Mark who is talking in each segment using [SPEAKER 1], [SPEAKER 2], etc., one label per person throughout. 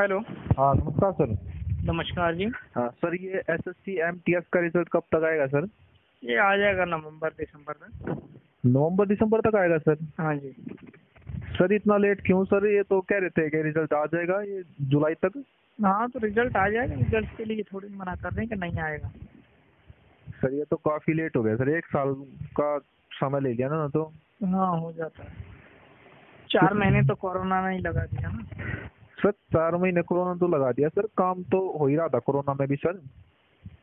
[SPEAKER 1] Hello.
[SPEAKER 2] हाँ नमस्कार sir.
[SPEAKER 1] नमस्कार जी।
[SPEAKER 2] हाँ सर ये S S C M T S का रिज़ल्ट कब तक आएगा सर?
[SPEAKER 1] ये आ जाएगा नवंबर दिसंबर तक
[SPEAKER 2] नवंबर दिसंबर तक आएगा सर?
[SPEAKER 1] हाँ जी।
[SPEAKER 2] सर इतना लेट क्यों सर? ये तो कह रहे थे कि रिज़ल्ट आ जाएगा ये जुलाई तक।
[SPEAKER 1] हाँ तो रिज़ल्ट आ जाएगा। रिज़ल्ट के लिए थोड़ी मना कर रहे हैं कि नहीं आएगा।
[SPEAKER 2] सर ये तो काफ़ी लेट हो गया सर। एक साल का समय ले लिया ना तो।
[SPEAKER 1] हाँ हो जाता है। चार महीने तो कोरोना ने ही लगा दिया ना।
[SPEAKER 2] सर चार महीने कोरोना तो लगा दिया। सर काम तो हो ही रहा था कोरोना में भी सर।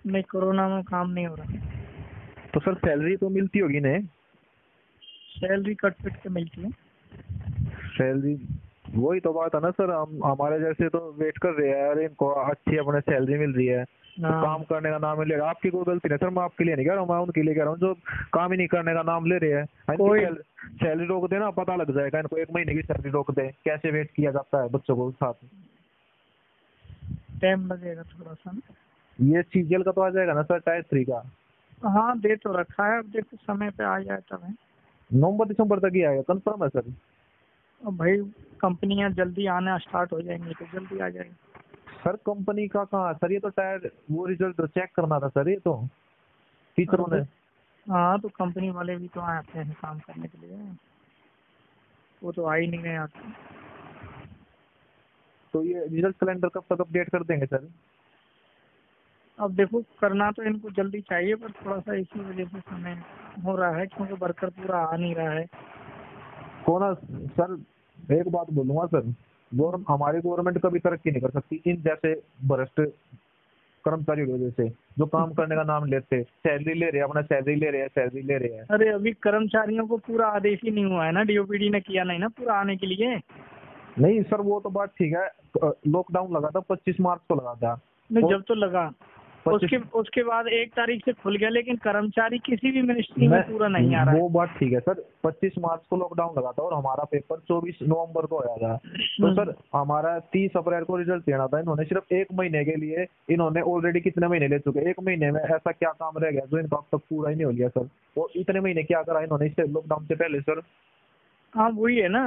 [SPEAKER 1] नहीं कोरोना में काम नहीं हो रहा।
[SPEAKER 2] तो सर सैलरी तो मिलती होगी ना?
[SPEAKER 1] सैलरी कट पिट के मिलती है।
[SPEAKER 2] सैलरी वही तो बात है ना सर। हम हमारे जैसे तो वेट कर रहे हैं अरे इनको अच्छी अपने सैलरी मिल रही है। तो। काम करने का नाम ले रहा आपकी कोई गलती नहीं सर मैं आपके लिए नहीं कह रहा हूँ मैं उनके लिए कह रहा हूँ जो काम ही नहीं करने का नाम ले रहे हैं
[SPEAKER 1] कोई-
[SPEAKER 2] सैलरी रोक दे ना पता लग जाएगा इनको एक महीने की सैलरी रोक दे कैसे वेट किया जाता है बच्चों को साथ में?
[SPEAKER 1] टाइम लगेगा थोड़ा सा
[SPEAKER 2] ये सीजीएल का तो आ जाएगा ना सर टायर थ्री का?
[SPEAKER 1] हाँ दे तो रखा है अब देखो समय पे आ जाए तब है।
[SPEAKER 2] नवंबर दिसंबर तक ही आएगा कंफर्म है सर।
[SPEAKER 1] भाई कंपनियाँ जल्दी आना स्टार्ट हो जाएँगी तो जल्दी आ जाएगी।
[SPEAKER 2] सर कंपनी का कहाँ? सर ये तो टायर वो रिज़ल्ट चेक करना था सर ये तो। टीचरों ने।
[SPEAKER 1] हाँ तो कंपनी वाले भी तो आते हैं काम करने के लिए। वो तो आ ही नहीं रहे आते
[SPEAKER 2] तो ये रिज़ल्ट कैलेंडर कब तक अपडेट कर देंगे सर?
[SPEAKER 1] अब देखो करना तो इनको जल्दी चाहिए पर थोड़ा सा इसी वजह से समय हो रहा है क्योंकि वर्कर पूरा आ नहीं रहा है।
[SPEAKER 2] कौन सर एक बात बोलूँगा सर हमारी गवर्नमेंट कभी तरक्की नहीं कर सकती इन जैसे भ्रष्ट कर्मचारी वजह से। जो काम करने का नाम लेते सैलरी ले रहे हैं अपना सैलरी ले रहे हैं सैलरी ले रहे हैं।
[SPEAKER 1] अरे अभी कर्मचारियों को पूरा आदेश ही नहीं हुआ है ना डीओपीडी ने किया नहीं ना पूरा आने के लिए?
[SPEAKER 2] नहीं सर वो तो बात ठीक है। लॉकडाउन लगा था पच्चीस मार्च को लगा था।
[SPEAKER 1] नहीं जब तो लगा।
[SPEAKER 2] 25
[SPEAKER 1] उसके उसके बाद एक तारीख से खुल गया लेकिन कर्मचारी किसी भी मिनिस्ट्री में पूरा नहीं आ रहा है।
[SPEAKER 2] वो बात ठीक है सर। 25 मार्च को लॉकडाउन लगा था और हमारा पेपर 24 नवंबर को आया था। तो। सर हमारा 30 अप्रैल को रिज़ल्ट देना था इन्होंने सिर्फ़ एक महीने के लिए इन्होंने ऑलरेडी कितने महीने ले चुके एक महीने में ऐसा क्या काम रह गया जो इनका अब तक पूरा ही नहीं हो गया सर? और इतने महीने क्या करा इन्होंने इससे लॉकडाउन से पहले सर?
[SPEAKER 1] हाँ वही है ना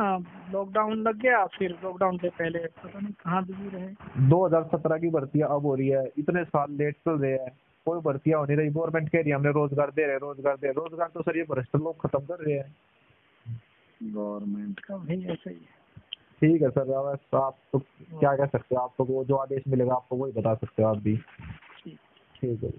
[SPEAKER 1] लॉकडाउन लग गया फिर लॉकडाउन से पहले पता नहीं कहाँ बिज़ी रहे।
[SPEAKER 2] 2017 की भर्तियाँ अब हो रही है इतने साल लेट चल रहे हैं कोई भर्तियाँ हो नहीं रही गवर्नमेंट कह रही है हमने रोज़गार दे रहे हैं रोज़गार दे रोज़गार तो सर ये भ्रष्ट लोग खत्म कर रहे हैं।
[SPEAKER 1] गवर्नमेंट का भी ऐसा ही है।
[SPEAKER 2] ठीक है सर अब आप तो क्या कह सकते हो आप तो वो जो आदेश मिलेगा आपको वही बता सकते हो आप भी।
[SPEAKER 1] ठीक।
[SPEAKER 2] है